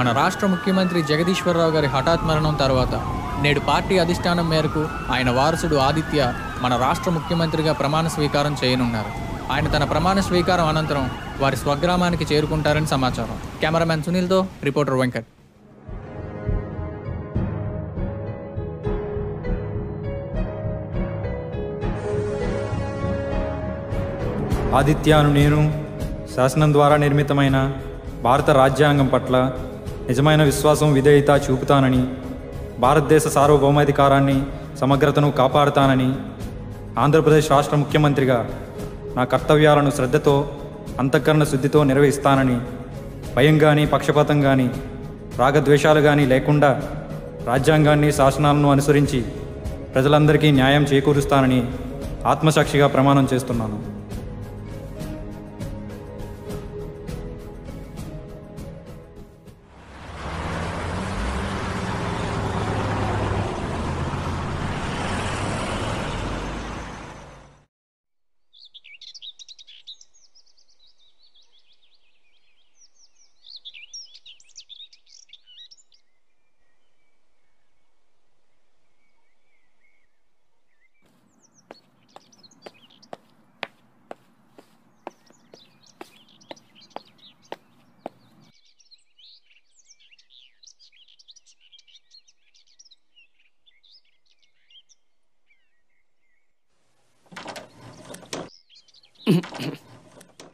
మన రాష్ట్ర ముఖ్యమంత్రి జగదీశ్వరరావు గారి హఠాత్ మరణం తర్వాత నేడు పార్టీ అధిష్టానం మేరకు ఆయన వారసుడు ఆదిత్య మన రాష్ట్ర ముఖ్యమంత్రిగా ప్రమాణ స్వీకారం చేయనున్నారు. ఆయన తన ప్రమాణ స్వీకారం అనంతరం వారి స్వగ్రామానికి చేరుకుంటారని సమాచారం. కెమెరామ్యాన్ సునీల్తో రిపోర్టర్ వెంకట్. ఆదిత్యాను నేను శాసనం ద్వారా నిర్మితమైన భారత రాజ్యాంగం పట్ల నిజమైన విశ్వాసం విధేయత చూపుతానని భారతదేశ సార్వభౌమాధికారాన్ని సమగ్రతను కాపాడుతానని ఆంధ్రప్రదేశ్ రాష్ట్ర ముఖ్యమంత్రిగా నా కర్తవ్యాలను శ్రద్ధతో అంతఃకరణ శుద్ధితో నిర్వహిస్తానని భయం కానీ పక్షపాతం కానీ రాగద్వేషాలు కానీ లేకుండా రాజ్యాంగాన్ని శాసనాలను అనుసరించి ప్రజలందరికీ న్యాయం చేకూరుస్తానని ఆత్మసాక్షిగా ప్రమాణం చేస్తున్నాను.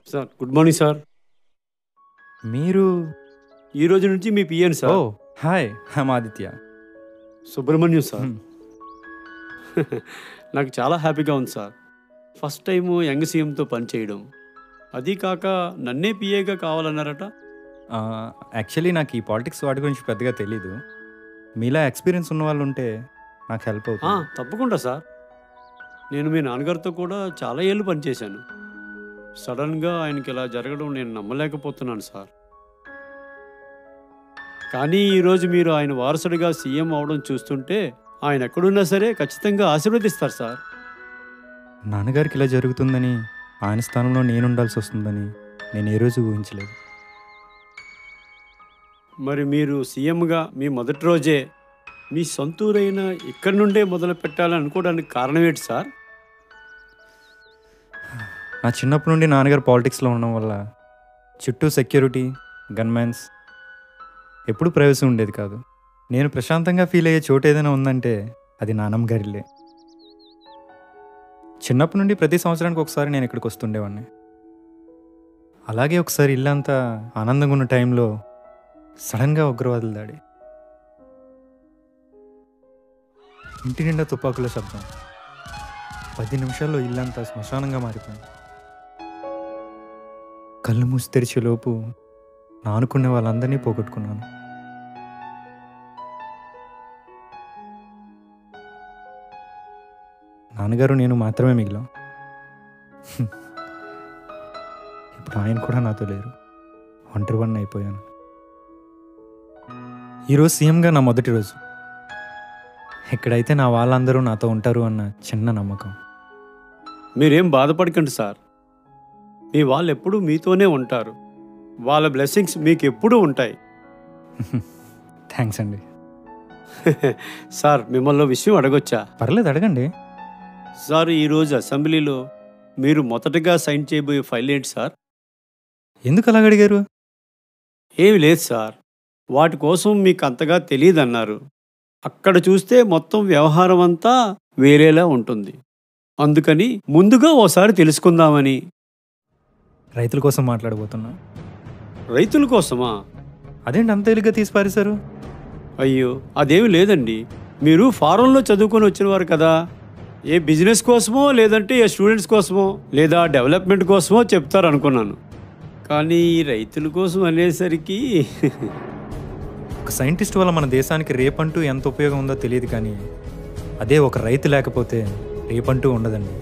Sir good morning sir. మీరు? ఈ రోజు నుంచి మీ P N O sir hi hmm Aditya. Subrahmanyam sir. నాకు చాలా హ్యాపీగా ఉంది సార్. ఫస్ట్ టైము యంగ్ సీఎంతో పనిచేయడం అది కాక నన్నే పిఏగా కావాలన్నారట. యాక్చువల్లీ నాకు ఈ పాలిటిక్స్ వాటి గురించి పెద్దగా తెలీదు. మీలా ఎక్స్పీరియన్స్ ఉన్న వాళ్ళు ఉంటే నాకు హెల్ప్ ఆ, అవుతుంది తప్పకుండా సార్. నేను మీ నాన్నగారితో కూడా చాలా ఏళ్ళు పనిచేశాను. సడన్గా ఆయనకి ఇలా జరగడం నేను నమ్మలేకపోతున్నాను సార్. కానీ ఈరోజు మీరు ఆయన వారసుడిగా సీఎం అవడం చూస్తుంటే ఆయన ఎక్కడున్నా సరే ఖచ్చితంగా ఆశీర్వదిస్తారు సార్. నాన్నగారికి ఇలా జరుగుతుందని ఆయన స్థానంలో నేను ఉండాల్సి వస్తుందని నేను ఏ రోజు ఊహించలేదు. మరి మీరు సీఎంగా మీ మొదటి రోజే మీ సొంతూరైన ఇక్కడి నుండే మొదలు పెట్టాలని అనుకోవడానికి కారణం ఏంటి సార్? నా చిన్నప్పటి నుండి నాన్నగారు పాలిటిక్స్లో ఉండడం వల్ల చుట్టూ సెక్యూరిటీ గన్మ్యాన్స్ ఎప్పుడు ప్రైవసీ ఉండేది కాదు. నేను ప్రశాంతంగా ఫీల్ అయ్యే చోటు ఏదైనా ఉందంటే అది నానమ్మ గారిలే చిన్నప్పటి నుండి ప్రతి సంవత్సరానికి ఒకసారి నేను ఇక్కడికి వస్తుండేవాడిని. అలాగే ఒకసారి ఇల్లంతా ఆనందంగా ఉన్న టైంలో సడన్గా ఉగ్రవాదులు దాడి. ఇంటి నిండా తుపాకుల శబ్దం. పది నిమిషాల్లో ఇల్లంతా శ్మశానంగా మారిపోయింది. కళ్ళు మూసి తెరిచేలోపు నా అనుకునే వాళ్ళందరినీ పోగొట్టుకున్నాను. నాన్నగారు నేను మాత్రమే మిగిలాం. ఇప్పుడు ఆయన కూడా నాతో లేరు. ఒంటరి వన్ అయిపోయాను. ఈరోజు సీఎంగా నా మొదటి రోజు. ఎక్కడైతే నా వాళ్ళందరూ నాతో ఉంటారు అన్న చిన్న నమ్మకం. మీరేం బాధపడకండి సార్. మీ వాళ్ళు ఎప్పుడూ మీతోనే ఉంటారు. వాళ్ళ బ్లెస్సింగ్స్ మీకు ఎప్పుడూ ఉంటాయి. థ్యాంక్స్ అండి. సార్ మిమ్మల్ని విషయం అడగొచ్చా? పర్లేదు అడగండి. సార్ ఈరోజు అసెంబ్లీలో మీరు మొదటగా సైన్ చేయబోయే ఫైల్ ఏంటి సార్? ఎందుకు అలాగ అడిగారు? ఏమి లేదు సార్. వాటి కోసం మీకు అంతగా తెలియదన్నారు. అక్కడ చూస్తే మొత్తం వ్యవహారం అంతా వేరేలా ఉంటుంది. అందుకని ముందుగా ఓసారి తెలుసుకుందామని రైతుల కోసం మాట్లాడబోతున్నా. రైతుల కోసమా? అదేంటి అంత తేలిగ్గా తీసి పారేశారు అయ్యో అదేమి లేదండి. మీరు ఫారెన్లో చదువుకొని వచ్చినవారు కదా. ఏ బిజినెస్ కోసమో లేదంటే ఏ స్టూడెంట్స్ కోసమో లేదా డెవలప్మెంట్ కోసమో చెప్తారు అనుకున్నాను కానీ రైతుల కోసం అనేసరికి ఒక సైంటిస్ట్ వల్ల మన దేశానికి రేపంటూ ఎంత ఉపయోగం ఉందో తెలియదు కానీ అదే ఒక రైతు లేకపోతే రేపంటూ ఉండదండి.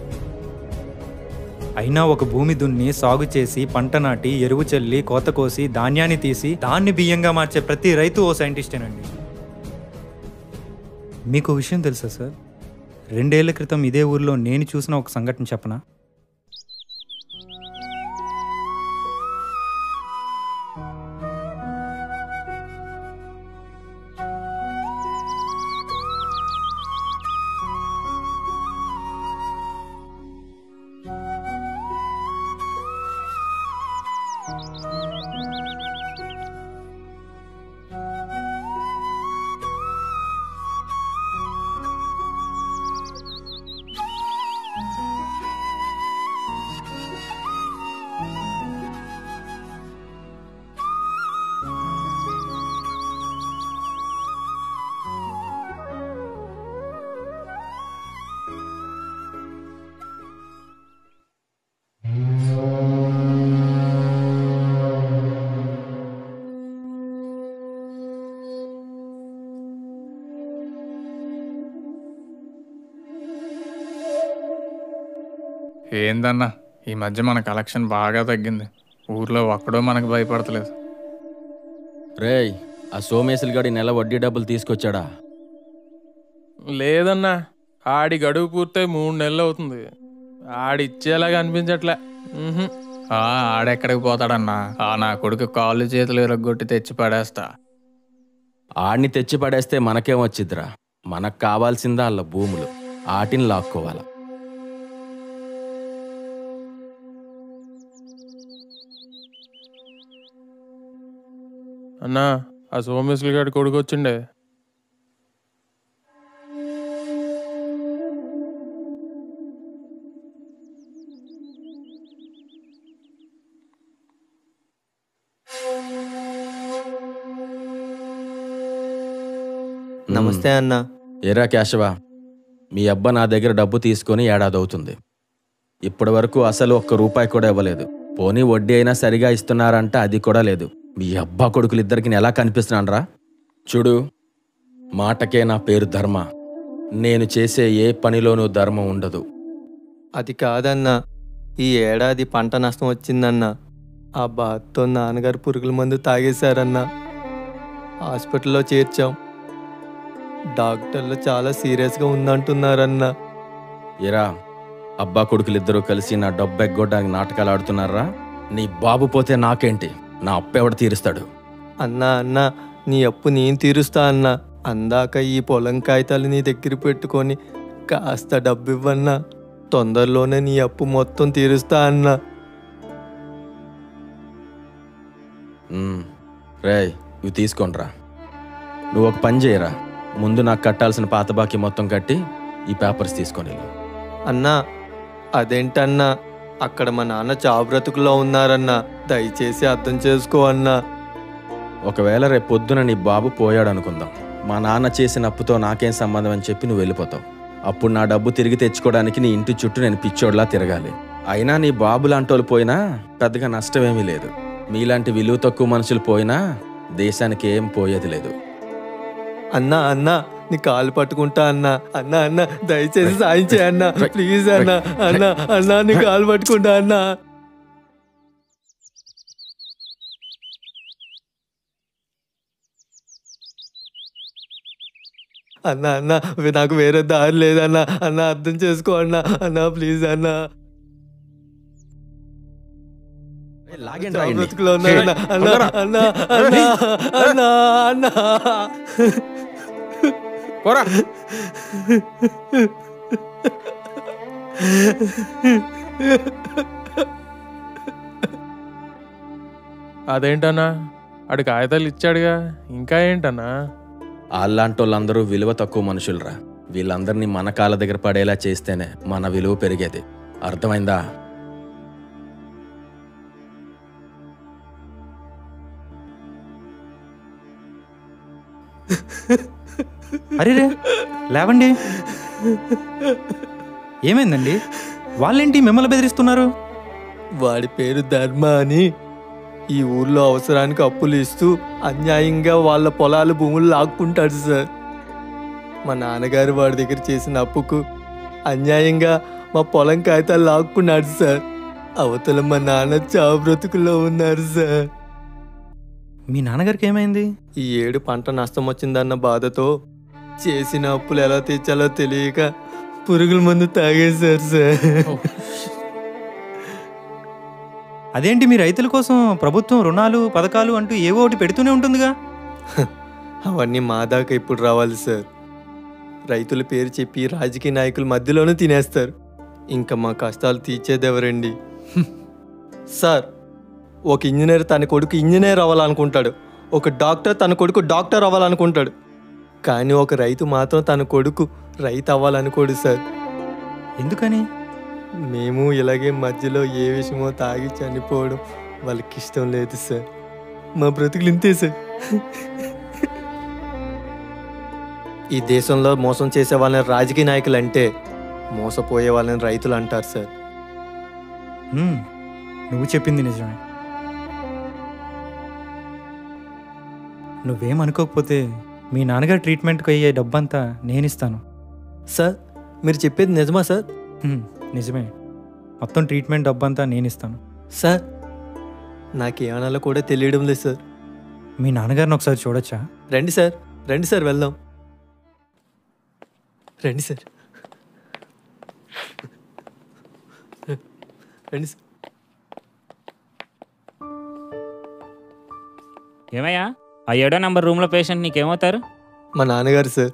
అయినా ఒక భూమి దున్ని సాగు చేసి పంట నాటి ఎరువు చల్లి కోత కోసి ధాన్యాన్ని తీసి దాన్ని బియ్యంగా మార్చే ప్రతి రైతు ఓ సైంటిస్టేనండి. మీకు విషయం తెలుసా సార్? రెండేళ్ళ క్రితం ఇదే ఊర్లో నేను చూసిన ఒక సంఘటన చెప్పనా? ఏందన్నా ఈ మధ్య మన కలెక్షన్ బాగా తగ్గింది. ఊర్లో ఒక్కడో మనకు భయపడతలేదు. రేయ్ ఆ సోమేశ్వరి గడి నెల వడ్డీ డబ్బులు తీసుకొచ్చాడా? లేదన్నా ఆడి గడువు పూర్తయి మూడు నెలలు అవుతుంది. ఆడి ఇచ్చేలాగా అనిపించట్లే. ఉహుం. ఆ ఆడెక్కడికి పోతాడన్నా? ఆ నా కొడుకు కాళ్ళు చేతులు ఇరగొట్టి తెచ్చి పడేస్తా. ఆడిని తెచ్చి పడేస్తే మనకేం వచ్చిద్దిరా? మనకు కావాల్సిందా వాళ్ళ భూములు? ఆటిని లాక్కోవాల? అన్నా ఆ సోమేశ్వరి గారి కొడుకు వచ్చిండే. నమస్తే అన్న. ఏరా కేశవ మీ అబ్బ నా దగ్గర డబ్బు తీసుకొని ఏడాది అవుతుంది. ఇప్పటి వరకు అసలు ఒక్క రూపాయి కూడా ఇవ్వలేదు. పోనీ వడ్డీ అయినా సరిగా ఇస్తున్నారంట అది కూడా లేదు. మీ అబ్బా కొడుకులిద్దరికి ఎలా కనిపిస్తున్నానరా? చూడు మాటకే నా పేరు ధర్మ. నేను చేసే ఏ పనిలోనూ ధర్మం ఉండదు. అది కాదన్న. ఈ ఏడాది పంట నష్టం వచ్చిందన్న. ఆ బాధతో నాన్నగారు పురుగుల మందు తాగేశారన్న. హాస్పిటల్లో చేర్చాం. డాక్టర్లు చాలా సీరియస్గా ఉందంటున్నారన్న. ఏరా అబ్బా కొడుకులిద్దరూ కలిసి నా డబ్బు ఎగ్గొట్టడానికి నాటకాలు ఆడుతున్నారా? నీ బాబు పోతే నాకేంటి? నా అప్పెవడు తీరుస్తాడు? అన్న అన్న నీ అప్పు నేను తీరుస్తా అన్న. అందాక ఈ పొలం కాగితాలు నీ దగ్గర పెట్టుకొని కాస్త డబ్బు ఇవ్వన్నా తొందరలోనే నీ అప్పు మొత్తం తీరుస్తా అన్నా. రేయ్ ఇవి తీసుకోండిరా. నువ్వు ఒక పని చేయరా. ముందు నాకు కట్టాల్సిన పాత బాకీ మొత్తం కట్టి ఈ పేపర్స్ తీసుకొని. అన్నా అదేంటన్నా? అక్కడ మా నాన్న చావు బ్రతుకులో ఉన్నారన్నా. దయచేసి అర్థం చేసుకో అన్నా. ఒకవేళ రేపు పొద్దున నీ బాబు పోయాడు అనుకుందాం మా నాన్న చేసిన అప్పుతో నాకేం సంబంధం అని చెప్పి నువ్వు వెళ్ళిపోతావు. అప్పుడు నా డబ్బు తిరిగి తెచ్చుకోవడానికి నీ ఇంటి చుట్టూ నేను పిచ్చోడ్లా తిరగాలి. అయినా నీ బాబు లాంటోళ్ళు పోయినా పెద్దగా నష్టమేమీ లేదు. మీలాంటి విలువ తక్కువ మనుషులు పోయినా దేశానికి ఏం పోయేది లేదు. అన్నా అన్నా నీ కాలు పట్టుకుంటా అన్నా. అన్నా అన్నా దయచేసి సాయం చేయ అన్నా. ప్లీజ్ అన్నా అన్నా అన్నా నీ కాలు పట్టుకుంటా అన్నా. అన్నా అన్నా నాకు వేరే దారి లేదన్నా. అన్నా అర్థం చేసుకో అన్నా. అన్నా ప్లీజ్ అన్నా. బ్రతుకులో ఉన్నారన్నా అన్నా. అన్నా అన్నా అన్నా అన్నా. పోరా. అదేంటన్నా? ఆడి కాగితాలు ఇచ్చాడుగా. ఇంకా ఏంటన్నా? అలాంటి వాళ్ళందరూ విలువ తక్కువ మనుషులరా. వీళ్ళందరినీ మన కాళ్ళ దగ్గర పడేలా చేస్తేనే మన విలువ పెరిగేది. అర్థమైందా? అరే రే లేవండి. ఏమైందండి? వాళ్ళేంటి మిమ్మల్ని బెదిరిస్తున్నారు? వాడి పేరు ధర్మ అని ఈ ఊర్లో అవసరానికి అప్పులు ఇస్తూ అన్యాయంగా వాళ్ళ పొలాలు భూములు లాక్కుంటాడు సార్. మా నాన్నగారు వాడి దగ్గర చేసిన అప్పుకు అన్యాయంగా మా పొలం కాగితాలు లాక్కున్నాడు సార్. అవతల మా నాన్న చావు బ్రతుకుల్లో ఉన్నారు సార్. మీ నాన్నగారికి ఏమైంది? ఈ ఏడు పంట నష్టం వచ్చిందన్న బాధతో చేసిన అప్పులు ఎలా తీర్చాలో తెలియక పురుగుల మందు తాగేశారు సార్. అదేంటి మీ రైతుల కోసం ప్రభుత్వం రుణాలు పథకాలు అంటూ ఏవో ఒకటి పెడుతూనే ఉంటుందిగా? అవన్నీ మా దాకా ఇప్పుడు రావాలి సార్. రైతుల పేరు చెప్పి రాజకీయ నాయకుల మధ్యలోనూ తినేస్తారు. ఇంకా మా కష్టాలు తీర్చేదెవరండి సార్ ఒక ఇంజనీర్ తన కొడుకు ఇంజనీర్ అవ్వాలనుకుంటాడు. ఒక డాక్టర్ తన కొడుకు డాక్టర్ అవ్వాలనుకుంటాడు. కానీ ఒక రైతు మాత్రం తన కొడుకు రైతు అవ్వాలనుకోడు సార్. ఎందుకని? మేము ఇలాగే మధ్యలో ఏ విషయమో తాగి చనిపోవడం వాళ్ళకి ఇష్టం లేదు సార్. మా బ్రతుకులు ఇంతే సార్. ఈ దేశంలో మోసం చేసే వాళ్ళని రాజకీయ నాయకులు అంటే మోసపోయే వాళ్ళని రైతులు అంటారు సార్. నువ్వు చెప్పింది నిజమే. నువ్వేం అనుకోకపోతే మీ నాన్నగారి ట్రీట్మెంట్కి అయ్యే డబ్బంతా నేను ఇస్తాను సార్ మీరు చెప్పేది నిజమా సార్? హ్మ్, నిజమే. మొత్తం ట్రీట్మెంట్ డబ్బంతా నేను ఇస్తాను సార్ నాకేమనాలో కూడా తెలియడం లేదు సార్. మీ నాన్నగారిని ఒకసారి చూడొచ్చా? రండి సార్ రండి సార్ వెళ్దాం. రండి సార్. రండి సార్. ఏమయ్యా? ఆ ఏడో నంబర్ రూమ్లో పేషెంట్ నీకేమవుతారు? మా నాన్నగారు సార్.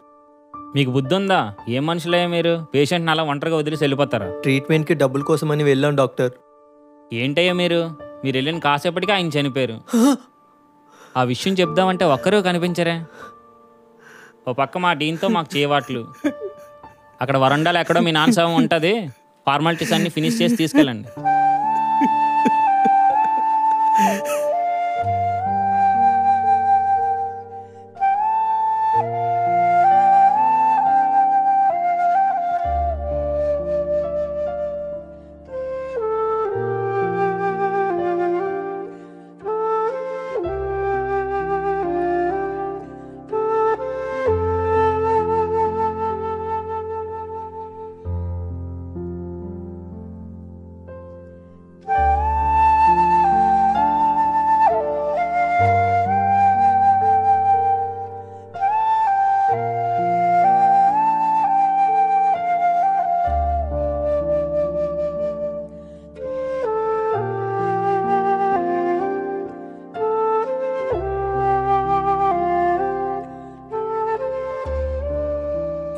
మీకు బుద్ధి ఉందా ఏం మనుషులయ్యా మీరు? పేషెంట్ని అలా ఒంటరిగా వదిలేసి వెళ్ళిపోతారా? ట్రీట్మెంట్కి డబ్బుల కోసమని వెళ్ళాం డాక్టర్. ఏంటయ్యా మీరు? మీరు వెళ్ళిన కాసేపటికి ఆయన చనిపోయారు. ఆ విషయం చెప్దామంటే ఒక్కరూ కనిపించరే. ఓ పక్క మా డీన్తో మాకు చేయవాట్లు అక్కడ వరండాలో ఎక్కడో మీ నాన్న శవం ఉంటుంది. ఫార్మాలిటీస్ అన్ని ఫినిష్ చేసి తీసుకెళ్ళండి.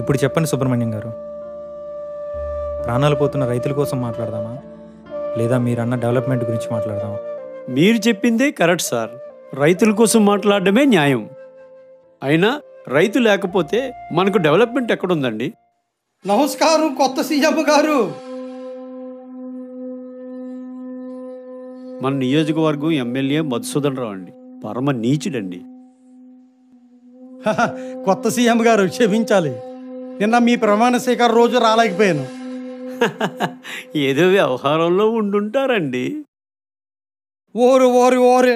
ఇప్పుడు చెప్పండి సుబ్రహ్మణ్యం గారు. ప్రాణాలు పోతున్న రైతుల కోసం మాట్లాడదామా? లేదా మీరన్న డెవలప్మెంట్ గురించి మాట్లాడదామా? మీరు చెప్పిందే కరెక్ట్ సార్. రైతుల కోసం మాట్లాడడమే న్యాయం. అయినా రైతు లేకపోతే మనకు డెవలప్మెంట్ ఎక్కడుందండి? నమస్కారం కొత్త సీఎం గారు. మన నియోజకవర్గం ఎమ్మెల్యే మధుసూదన్ రావు అండి. పరమ నీచుడండి. కొత్త సీఎం గారు క్షమించాలి. నిన్న మీ ప్రమాణ స్వీకారం రోజు రాలేకపోయాను. ఏదో వ్యవహారంలో ఉండుంటారండి. ఓరు ఓరు ఓరు.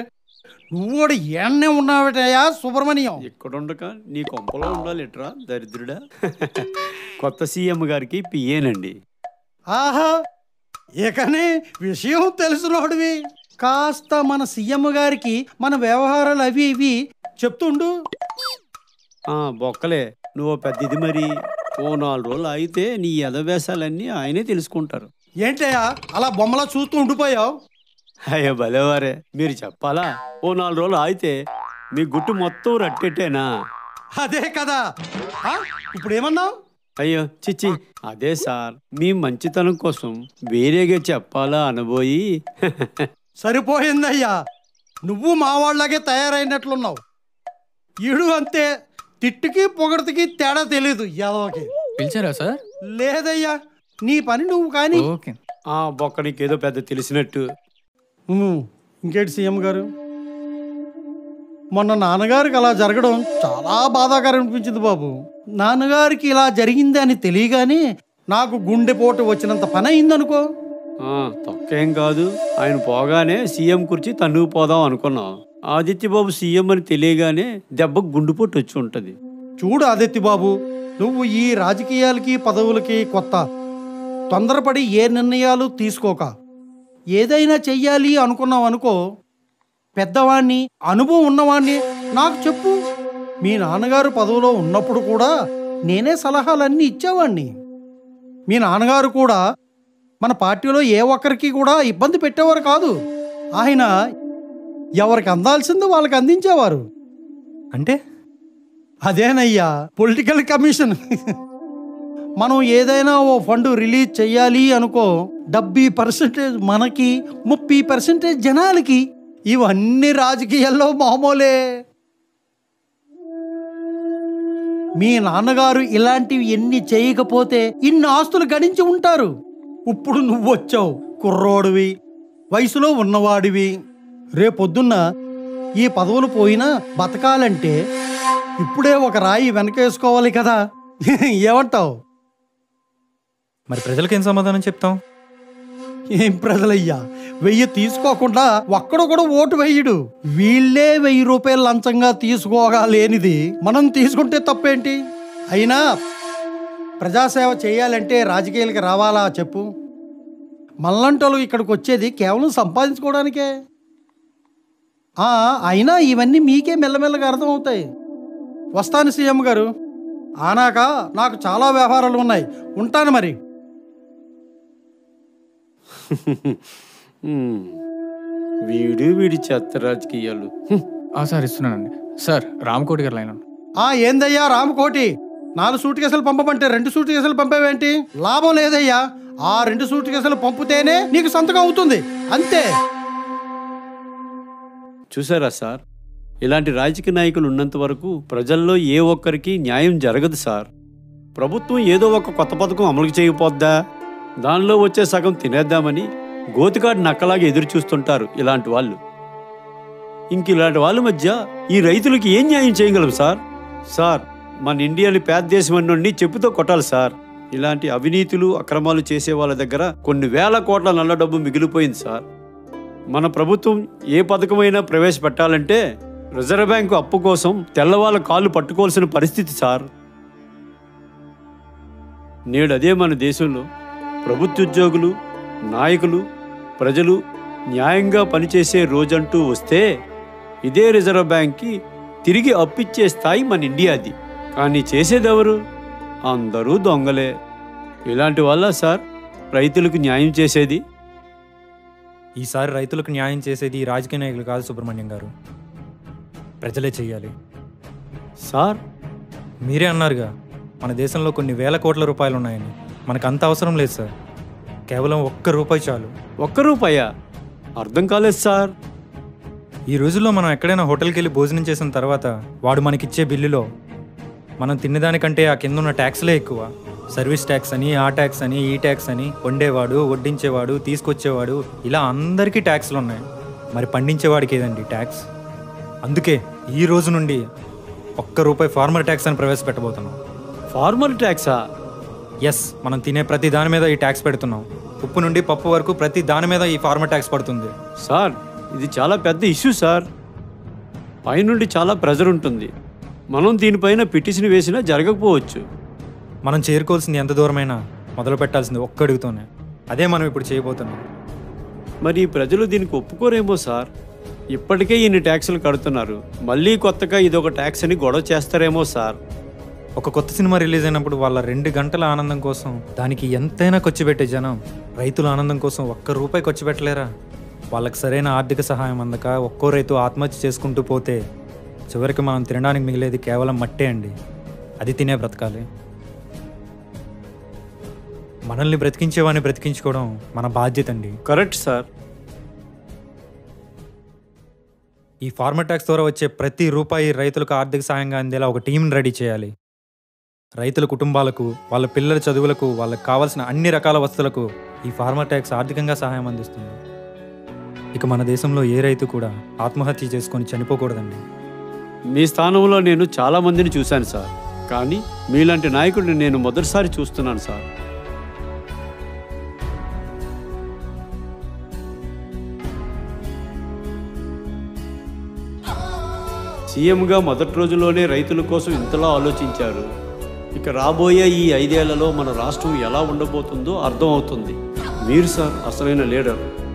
నువ్వు కూడా ఏడనే ఉన్నావటయా సుబ్రహ్మణ్యం? ఎక్కడుండక నీ కొంపలో ఉండాలి ఎట్రా దరిద్రుడా. కొత్త సీఎం గారికి పిఏనండి. ఆహా ఇకనే విషయం తెలిసినోడివి. కాస్త మన సీఎం గారికి మన వ్యవహారాలు అవి ఇవి చెప్తుండు. బొక్కలే. నువ్వు పెద్ద ఇది మరి. ఓ నాలుగు రోజులు అయితే నీ ఎదవేశాలన్నీ ఆయనే తెలుసుకుంటారు. ఏంటయ్యా? అలా బొమ్మలా చూస్తూ ఉండిపోయావు? అయ్యో భలేవారే మీరు చెప్పాలా? ఓ నాలుగు రోజులు ఆగితే మీ గుట్టు మొత్తం రట్టెట్టేనా? అదే కదా. ఆ, ఇప్పుడు ఏమన్నావు అయ్యో చిచ్చి. అదే సార్ మీ మంచితనం కోసం వేరేగా చెప్పాలా అనబోయి. సరిపోయిందయ్యా. నువ్వు మా వాళ్ళగే తయారైనట్లున్నావు. ఈడు అంతే. తిట్టుకి పొగడతకి తేడా తెలియదు యాదవకి. పిలిచారా సార్? లేదయ్యా నీ పని నువ్వు కానీ. ఓకే. ఆ బొక్క నీకేదో పెద్ద తెలిసినట్టు. ఇంకేంటి సీఎం గారు? మొన్న నాన్నగారికి అలా జరగడం చాలా బాధాకరం అనిపించింది బాబు. నాన్నగారికి ఇలా జరిగింది అని తెలియగానే నాకు గుండెపోటు వచ్చినంత పని అయిందనుకో. ఆ, తొక్కేం కాదు. ఆయన పోగానే సీఎం కుర్చీ తన్నుకు పోదాం అనుకున్నాం. ఆదిత్యబాబు సీఎం అని తెలియగానే దెబ్బకు గుండుపోటు వచ్చి ఉంటుంది. చూడు ఆదిత్య బాబు నువ్వు ఈ రాజకీయాలకి పదవులకి కొత్త. తొందరపడి ఏ నిర్ణయాలు తీసుకోక. ఏదైనా చెయ్యాలి అనుకున్నావు అనుకో పెద్దవాణ్ణి అనుభవం ఉన్నవాణ్ణి నాకు చెప్పు. మీ నాన్నగారు పదవిలో ఉన్నప్పుడు కూడా నేనే సలహాలన్నీ ఇచ్చేవాణ్ణి. మీ నాన్నగారు కూడా మన పార్టీలో ఏ ఒక్కరికి కూడా ఇబ్బంది పెట్టేవారు కాదు. ఆయన ఎవరికి అందాల్సింది వాళ్ళకి అందించేవారు. అంటే? అదేనయ్యా పొలిటికల్ కమిషన్ మనం ఏదైనా ఓ ఫండ్ రిలీజ్ చెయ్యాలి అనుకో డెబ్బై పర్సెంటేజ్ మనకి ముప్పై పర్సెంటేజ్ జనాలకి ఇవన్నీ రాజకీయాల్లో మామూలే. మీ నాన్నగారు ఇలాంటివి ఎన్ని చేయకపోతే ఇన్ని ఆస్తులు గడించి ఉంటారు. ఇప్పుడు నువ్వు వచ్చావు కుర్రోడివి వయసులో ఉన్నవాడివి. రేపొద్దున్న ఈ పదవులు పోయినా బతకాలంటే ఇప్పుడే ఒక రాయి వెనకేసుకోవాలి కదా. ఏమంటావు? మరి ప్రజలకు ఏం సమాధానం చెప్తాం? ఏం ప్రజలయ్యా? వెయ్యి తీసుకోకుండా ఒక్కడు కూడా ఓటు వెయ్యడు. వీళ్ళే వెయ్యి రూపాయలు లంచంగా తీసుకోగా లేనిది మనం తీసుకుంటే తప్పేంటి? అయినా ప్రజాసేవ చేయాలంటే రాజకీయాలకి రావాలా చెప్పు? మళ్ళంటోళ్ళు ఇక్కడికి వచ్చేది కేవలం సంపాదించుకోవడానికే. అయినా ఇవన్నీ మీకే మెల్లమెల్లగా అర్థమవుతాయి. వస్తాను సీఎం గారు. ఆనాక నాకు చాలా వ్యవహారాలు ఉన్నాయి. ఉంటాను మరి. వీడు వీడి చెత్త రాజకీయాలు. సార్ ఇస్తున్నానండి. సార్ రామకోటి గారు లైన్ ఏందయ్యా రామకోటి? నాలుగు సూట్ కేసులు పంపమంటే రెండు సూట్ కేసులు పంపేవేంటి? లాభం లేదయ్యా. ఆ రెండు సూట్ కేసులు పంపితేనే నీకు సంతకం అవుతుంది. అంతే. చూసారా సార్? ఇలాంటి రాజకీయ నాయకులు ఉన్నంత వరకు ప్రజల్లో ఏ ఒక్కరికి న్యాయం జరగదు సార్. ప్రభుత్వం ఏదో ఒక కొత్త పథకం అమలు చేయకపోద్దా? దానిలో వచ్చే సగం తినేద్దామని గోతికాడు నక్కలాగా ఎదురు చూస్తుంటారు ఇలాంటి వాళ్ళు. ఇంక ఇలాంటి వాళ్ళ మధ్య ఈ రైతులకి ఏం న్యాయం చేయగలం సార్? సార్ మన ఇండియాని పేద దేశం అన్నీ చెప్పుతో కొట్టాలి సార్. ఇలాంటి అవినీతులు అక్రమాలు చేసే వాళ్ళ దగ్గర కొన్ని వేల కోట్ల నల్ల డబ్బు మిగిలిపోయింది సార్. మన ప్రభుత్వం ఏ పథకమైనా ప్రవేశపెట్టాలంటే రిజర్వ్ బ్యాంకు అప్పు కోసం తెల్లవాళ్ళ కాళ్ళు పట్టుకోవాల్సిన పరిస్థితి సార్. నేడు అదే మన దేశంలో ప్రభుత్వ ఉద్యోగులు నాయకులు ప్రజలు న్యాయంగా పనిచేసే రోజంటూ వస్తే ఇదే రిజర్వ్ బ్యాంక్కి తిరిగి అప్పిచ్చే స్థాయి మన ఇండియాది కానీ చేసేదెవరు అందరూ దొంగలే. ఇలాంటి వల్ల సార్ రైతులకు న్యాయం చేసేది ఈసారి రైతులకు న్యాయం చేసేది రాజకీయ నాయకులు కాదు సుబ్రహ్మణ్యం గారు. ప్రజలే చెయ్యాలి. సార్? మీరే అన్నారుగా మన దేశంలో కొన్ని వేల కోట్ల రూపాయలు ఉన్నాయని మనకు అంత అవసరం లేదు సార్. కేవలం ఒక్క రూపాయి చాలు. ఒక్క రూపాయా? అర్థం కాలేదు సార్. ఈ రోజుల్లో మనం ఎక్కడైనా హోటల్కి వెళ్ళి భోజనం చేసిన తర్వాత వాడు మనకిచ్చే బిల్లులో మనం తినేదానికంటే ఆ కింద ఉన్న ట్యాక్స్లే ఎక్కువ. సర్వీస్ ట్యాక్స్ అని ఆ ట్యాక్స్ అని ఈ ట్యాక్స్ అని వండేవాడు వడ్డించేవాడు తీసుకొచ్చేవాడు ఇలా అందరికీ ట్యాక్స్లు ఉన్నాయి. మరి పండించేవాడికి ఏదండి ట్యాక్స్? అందుకే ఈ రోజు నుండి ఒక్క రూపాయి ఫార్మర్ ట్యాక్స్ అని ప్రవేశపెట్టబోతున్నాం. ఫార్మర్ ట్యాక్సా? ఎస్ మనం తినే ప్రతి దాని మీద ఈ ట్యాక్స్ పెడుతున్నాం. ఉప్పు నుండి పప్పు వరకు ప్రతి దాని మీద ఈ ఫార్మర్ ట్యాక్స్ పడుతుంది. సార్ ఇది చాలా పెద్ద ఇష్యూ సార్. పైనుండి చాలా ప్రెజర్ ఉంటుంది. మనం దీనిపైన పిటిషన్ వేసినా జరగకపోవచ్చు. మనం చేరుకోవాల్సింది ఎంత దూరమైనా మొదలు పెట్టాల్సింది ఒక్క అడుగుతోనే అదే మనం ఇప్పుడు చేయబోతున్నాం. మరి ప్రజలు దీనికి ఒప్పుకోరేమో సార్. ఇప్పటికే ఇన్ని ట్యాక్సులు కడుతున్నారు. మళ్ళీ కొత్తగా ఇది ఒక ట్యాక్స్ అని గొడవ చేస్తారేమో సార్. ఒక కొత్త సినిమా రిలీజ్ అయినప్పుడు వాళ్ళ రెండు గంటల ఆనందం కోసం దానికి ఎంతైనా ఖర్చు పెట్టే జనం రైతుల ఆనందం కోసం ఒక్క రూపాయి ఖర్చు పెట్టలేరా? వాళ్ళకి సరైన ఆర్థిక సహాయం అందక ఒక్కో రైతు ఆత్మహత్య చేసుకుంటూ పోతే చివరికి మనం తినడానికి మిగిలేది కేవలం మట్టే అండి. అది తినే బ్రతకాలి. మనల్ని బ్రతికించేవాడిని బ్రతికించుకోవడం మన బాధ్యత అండి. Correct sir. ఈ ఫార్మర్ ట్యాక్స్ ద్వారా వచ్చే ప్రతి రూపాయి రైతులకు ఆర్థిక సాయంగా అందేలా ఒక టీంని రెడీ చేయాలి. రైతుల కుటుంబాలకు వాళ్ళ పిల్లల చదువులకు వాళ్ళకి కావాల్సిన అన్ని రకాల వస్తువులకు ఈ ఫార్మర్ ట్యాక్స్ ఆర్థికంగా సహాయం అందిస్తుంది. ఇక మన దేశంలో ఏ రైతు కూడా ఆత్మహత్య చేసుకొని చనిపోకూడదండి. మీ స్థానంలో నేను చాలా మందిని చూశాను సార్. కానీ మీలాంటి నాయకుడిని నేను మొదటిసారి చూస్తున్నాను సార్. సీఎంగా మొదటి రోజులోనే రైతుల కోసం ఇంతలా ఆలోచించారు. ఇక రాబోయే ఈ ఐదేళ్ళలో మన రాష్ట్రం ఎలా ఉండబోతుందో అర్థమవుతుంది. మీరు సార్ అసలైన లీడర్.